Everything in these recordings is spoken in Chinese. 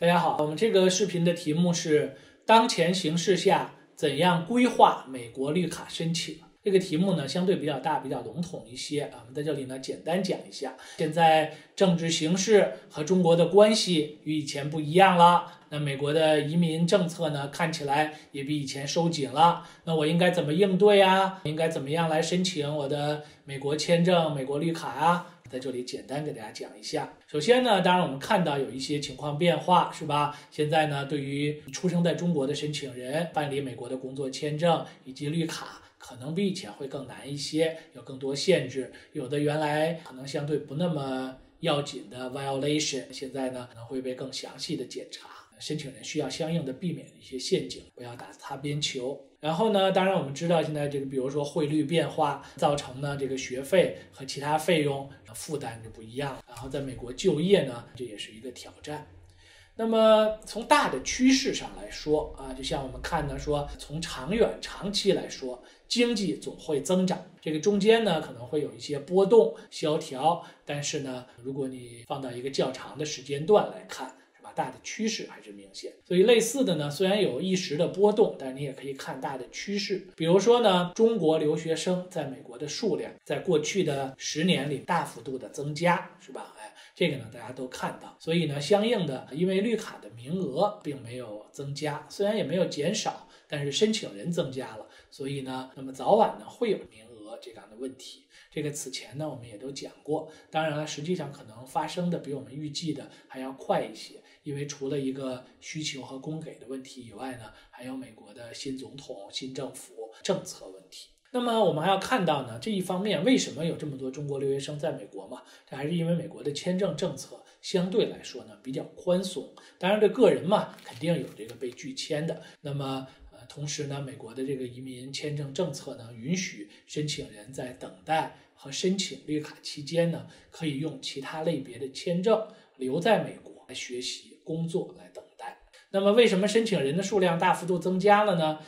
大家好，我们这个视频的题目是当前形势下怎样规划美国绿卡申请。这个题目呢相对比较大，比较笼统一些啊。我们在这里呢简单讲一下，现在政治形势和中国的关系与以前不一样了。那美国的移民政策呢看起来也比以前收紧了。那我应该怎么应对啊？应该怎么样来申请我的美国签证、美国绿卡啊？在这里简单给大家讲一下。首先呢，当然我们看到有一些情况变化，是吧？现在呢，对于出生在中国的申请人办理美国的工作签证以及绿卡，可能比以前会更难一些，有更多限制。有的原来可能相对不那么要紧的 violation，现在呢可能会被更详细的检查。申请人需要相应的避免一些陷阱，不要打擦边球。然后呢，当然我们知道现在这个，比如说汇率变化造成呢这个学费和其他费用负担就不一样。然后在美国就业呢，这也是一个挑战。那么从大的趋势上来说啊，就像我们看呢说，从长远长期来说，经济总会增长。这个中间呢可能会有一些波动萧条，但是呢，如果你放到一个较长的时间段来看。是吧大的趋势还是明显，所以类似的呢，虽然有一时的波动，但你也可以看大的趋势。比如说呢，中国留学生在美国的数量，在过去的十年里大幅度的增加，是吧？这个呢大家都看到。所以呢，相应的，因为绿卡的名额并没有增加，虽然也没有减少，但是申请人增加了，所以呢，那么早晚呢会有名额这样的问题。这个此前呢我们也都讲过，当然了，实际上可能发生的比我们预计的还要快一些。因为除了一个需求和供给的问题以外呢，还有美国的新总统、新政府政策问题。那么我们还要看到呢，这一方面为什么有这么多中国留学生在美国嘛？这还是因为美国的签证政策相对来说呢比较宽松。当然，这个人嘛肯定有这个被拒签的。那么呃，同时呢，美国的这个移民签证政策呢允许申请人在等待和申请绿卡期间呢，可以用其他类别的签证留在美国来学习。工作来等待，那么为什么申请人的数量大幅度增加了呢？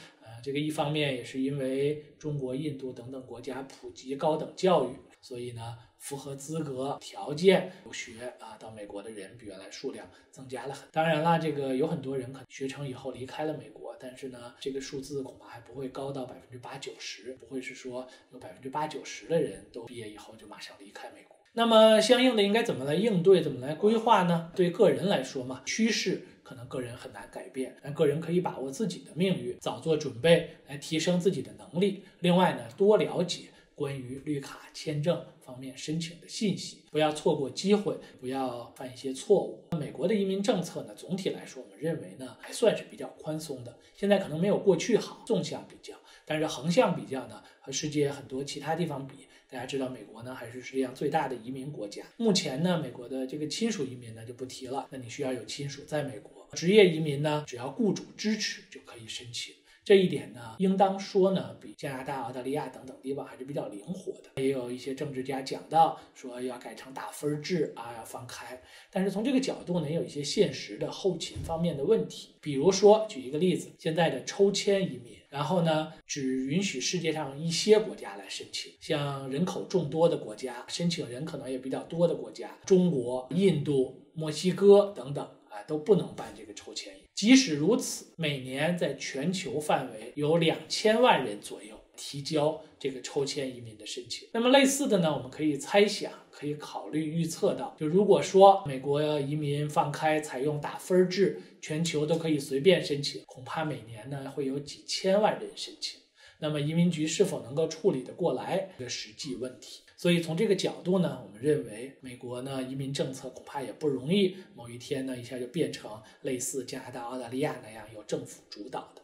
这个一方面也是因为中国、印度等等国家普及高等教育，所以呢，符合资格条件留学啊到美国的人比原来数量增加了很。当然了，这个有很多人可能学成以后离开了美国，但是呢，这个数字恐怕还不会高到百分之八九十，不会是说有百分之八九十的人都毕业以后就马上离开美国。那么相应的应该怎么来应对，怎么来规划呢？对个人来说嘛，趋势可能个人很难改变，但个人可以把握自己的命运，早做准备来提升自己的能力。另外呢，多了解关于绿卡签证方面申请的信息，不要错过机会，不要犯一些错误。美国的移民政策呢，总体来说我们认为呢，还算是比较宽松的。现在可能没有过去好，纵向比较，但是横向比较呢，和世界很多其他地方比。大家知道，美国呢还是世界上最大的移民国家。目前呢，美国的这个亲属移民呢就不提了，那你需要有亲属在美国。职业移民呢，只要雇主支持就可以申请。这一点呢，应当说呢，比加拿大、澳大利亚等等地方还是比较灵活的。也有一些政治家讲到说要改成打分制啊，要放开。但是从这个角度呢，也有一些现实的后勤方面的问题。比如说，举一个例子，现在的抽签移民，然后呢，只允许世界上一些国家来申请，像人口众多的国家，申请人可能也比较多的国家，中国、印度、墨西哥等等都不能办这个抽签。即使如此，每年在全球范围有两千万人左右提交这个抽签移民的申请。那么类似的呢，我们可以猜想，可以考虑预测到，就如果说美国移民放开采用打分制，全球都可以随便申请，恐怕每年呢会有几千万人申请。那么移民局是否能够处理得过来，这个实际问题。所以从这个角度呢，我们认为美国呢移民政策恐怕也不容易，某一天呢一下就变成类似加拿大、澳大利亚那样由政府主导的。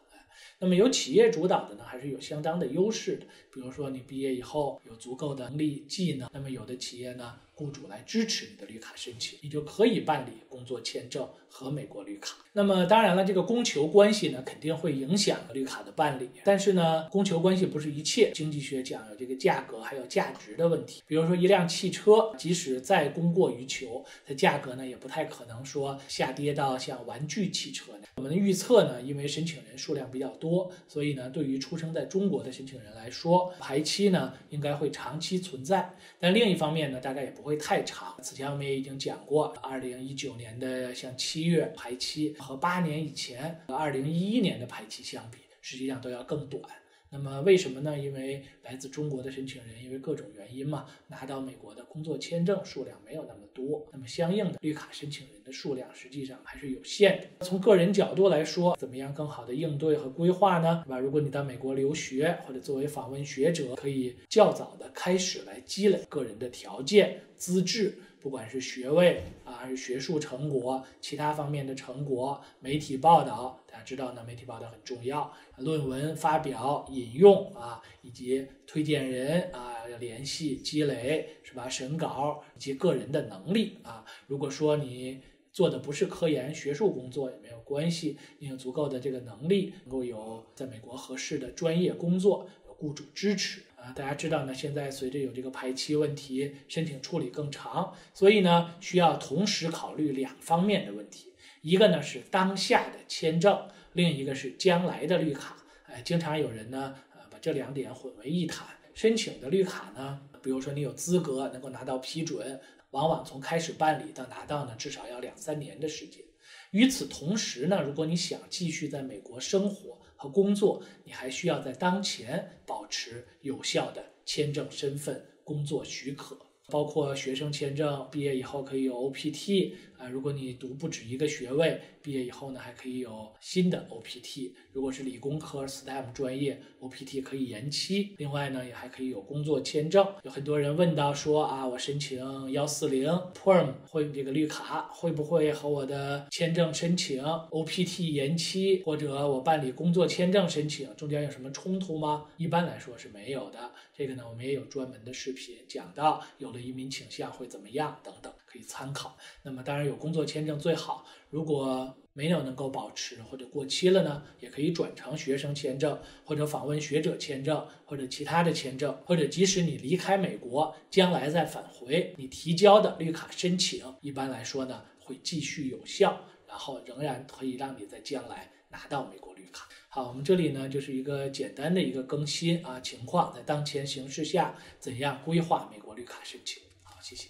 那么由企业主导的呢，还是有相当的优势的。比如说你毕业以后有足够的能力、技能，那么有的企业呢。雇主来支持你的绿卡申请，你就可以办理工作签证和美国绿卡。那么当然了，这个供求关系呢，肯定会影响绿卡的办理。但是呢，供求关系不是一切。经济学讲有这个价格还有价值的问题。比如说一辆汽车，即使再供过于求，它价格呢也不太可能说下跌到像玩具汽车那样我们的预测呢，因为申请人数量比较多，所以呢，对于出生在中国的申请人来说，排期呢应该会长期存在。但另一方面呢，大概也不会太长。此前我们也已经讲过，二零一九年的像七七月排期和八年以前和二零一一年的排期相比，实际上都要更短。那么为什么呢？因为来自中国的申请人，因为各种原因嘛，拿到美国的工作签证数量没有那么多，那么相应的绿卡申请人的数量实际上还是有限的。从个人角度来说，怎么样更好的应对和规划呢？对吧？如果你到美国留学或者作为访问学者，可以较早的开始来积累个人的条件、资质。不管是学位啊，还是学术成果，其他方面的成果，媒体报道，大家知道呢，媒体报道很重要，论文发表、引用啊，以及推荐人啊，要联系、积累是吧？审稿以及个人的能力啊。如果说你做的不是科研学术工作也没有关系，你有足够的这个能力，能够有在美国合适的专业工作，有雇主支持。啊，大家知道呢，现在随着有这个排期问题，申请处理更长，所以呢，需要同时考虑两方面的问题，一个呢是当下的签证，另一个是将来的绿卡。哎，经常有人呢，呃，把这两点混为一谈。申请的绿卡呢，比如说你有资格能够拿到批准，往往从开始办理到拿到呢，至少要两三年的时间。与此同时呢，如果你想继续在美国生活，和工作，你还需要在当前保持有效的签证身份、工作许可，包括学生签证，毕业以后可以有 OPT。啊，如果你读不止一个学位，毕业以后呢，还可以有新的 OPT。如果是理工科 STEM 专业，OPT 可以延期。另外呢，也还可以有工作签证。有很多人问到说啊，我申请幺四零 Perm 会这个绿卡会不会和我的签证申请 OPT 延期，或者我办理工作签证申请中间有什么冲突吗？一般来说是没有的。这个呢，我们也有专门的视频讲到，有了移民倾向会怎么样等等。可以参考。那么当然有工作签证最好，如果没有能够保持或者过期了呢，也可以转成学生签证或者访问学者签证或者其他的签证，或者即使你离开美国，将来再返回，你提交的绿卡申请一般来说呢会继续有效，然后仍然可以让你在将来拿到美国绿卡。好我们这里呢就是一个简单的一个更新啊情况在当前形势下怎样规划美国绿卡申请。好谢谢。